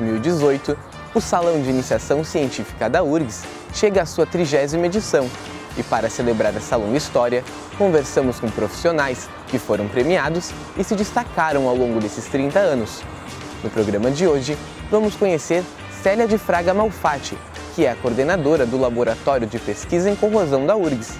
Em 2018, o Salão de Iniciação Científica da URGS chega à sua trigésima edição e para celebrar essa longa história, conversamos com profissionais que foram premiados e se destacaram ao longo desses 30 anos. No programa de hoje, vamos conhecer Célia de Fraga Malfatti, que é a coordenadora do Laboratório de Pesquisa em Corrosão da URGS.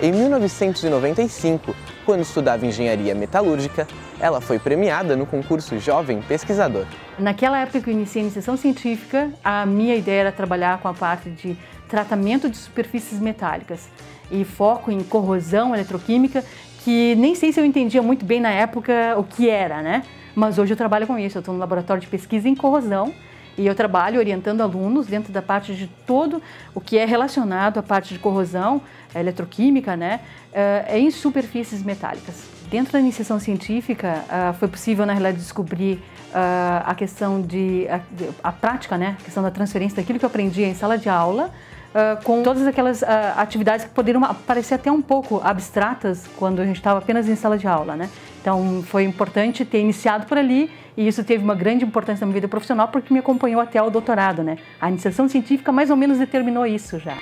Em 1995, quando estudava engenharia metalúrgica, ela foi premiada no concurso Jovem Pesquisador. Naquela época que eu iniciei a iniciação científica, a minha ideia era trabalhar com a parte de tratamento de superfícies metálicas e foco em corrosão eletroquímica, que nem sei se eu entendia muito bem na época o que era, né? Mas hoje eu trabalho com isso, eu estou no laboratório de pesquisa em corrosão e eu trabalho orientando alunos dentro da parte de todo o que é relacionado à parte de corrosão eletroquímica, né, eh, em superfícies metálicas. Dentro da iniciação científica, uh, foi possível, na realidade, descobrir uh, a questão de a, a, prática, né? A questão da transferência daquilo que eu aprendi em sala de aula uh, com todas aquelas atividades que poderiam parecer até um pouco abstratas quando a gente estava apenas em sala de aula, né? Então, foi importante ter iniciado por ali e isso teve uma grande importância na minha vida profissional porque me acompanhou até o doutorado, né? A iniciação científica mais ou menos determinou isso já.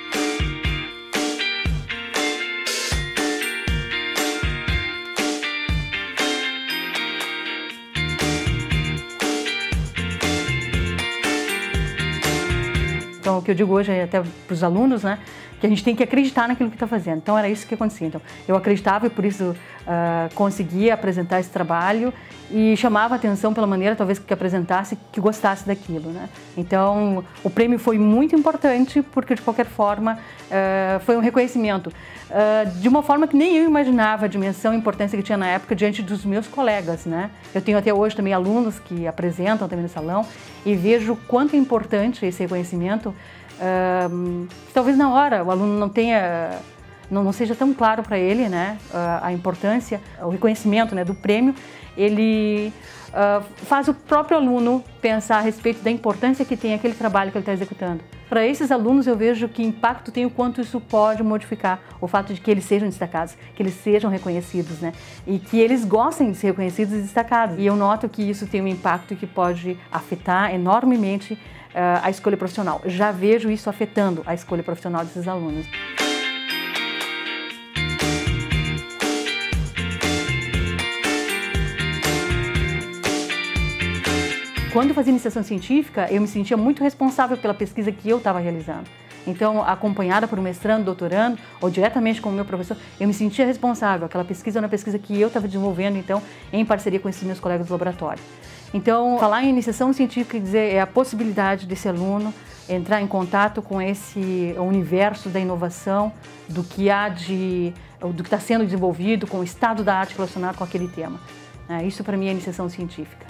O que eu digo hoje até para os alunos, né? Que a gente tem que acreditar naquilo que está fazendo. Então, era isso que acontecia. Então, eu acreditava e por isso uh, conseguia apresentar esse trabalho e chamava atenção pela maneira, talvez, que apresentasse, que gostasse daquilo, né? Então, o prêmio foi muito importante porque, de qualquer forma, uh, foi um reconhecimento. Uh, de uma forma que nem eu imaginava a dimensão e importância que tinha na época diante dos meus colegas, né? Eu tenho até hoje também alunos que apresentam também no salão e vejo quanto é importante esse reconhecimento talvez na hora o aluno não tenha não, não seja tão claro para ele né, a importância, o reconhecimento né, do prêmio, ele uh, faz o próprio aluno pensar a respeito da importância que tem aquele trabalho que ele está executando. Para esses alunos, eu vejo que impacto tem o quanto isso pode modificar o fato de que eles sejam destacados, que eles sejam reconhecidos, né? E que eles gostem de ser reconhecidos e destacados. E eu noto que isso tem um impacto que pode afetar enormemente uh, a escolha profissional. Já vejo isso afetando a escolha profissional desses alunos. Quando eu fazia iniciação científica, eu me sentia muito responsável pela pesquisa que eu estava realizando. Então, acompanhada por um mestrando, doutorando, ou diretamente com o meu professor, eu me sentia responsável. Aquela pesquisa era uma pesquisa que eu estava desenvolvendo, então, em parceria com esses meus colegas do laboratório. Então, falar em iniciação científica quer dizer é a possibilidade desse aluno entrar em contato com esse universo da inovação, do que há de, do que está sendo desenvolvido, com o estado da arte relacionado com aquele tema. É, isso para mim é iniciação científica.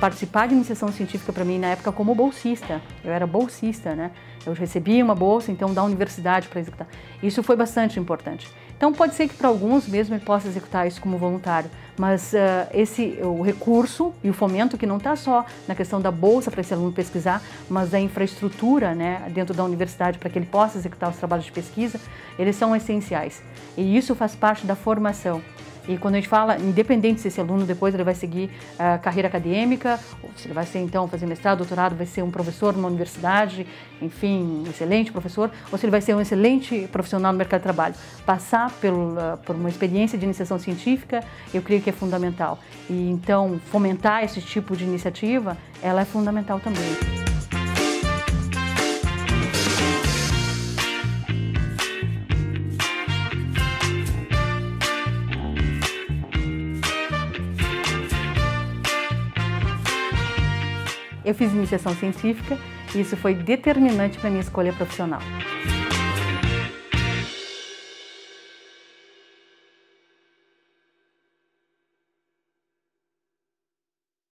Participar de iniciação científica para mim na época como bolsista. Eu era bolsista, né? Eu recebia uma bolsa então da universidade para executar. Isso foi bastante importante. Então pode ser que para alguns mesmo ele possa executar isso como voluntário, mas uh, esse o recurso e o fomento que não está só na questão da bolsa para esse aluno pesquisar, mas da infraestrutura, né, dentro da universidade para que ele possa executar os trabalhos de pesquisa, eles são essenciais. E isso faz parte da formação. E quando a gente fala, independente se esse aluno depois ele vai seguir a uh, carreira acadêmica, ou se ele vai ser então fazer mestrado, doutorado, vai ser um professor numa universidade, enfim, um excelente professor, ou se ele vai ser um excelente profissional no mercado de trabalho. Passar pelo, uh, por uma experiência de iniciação científica, eu creio que é fundamental. E então fomentar esse tipo de iniciativa, ela é fundamental também. Eu fiz iniciação científica e isso foi determinante para minha escolha profissional.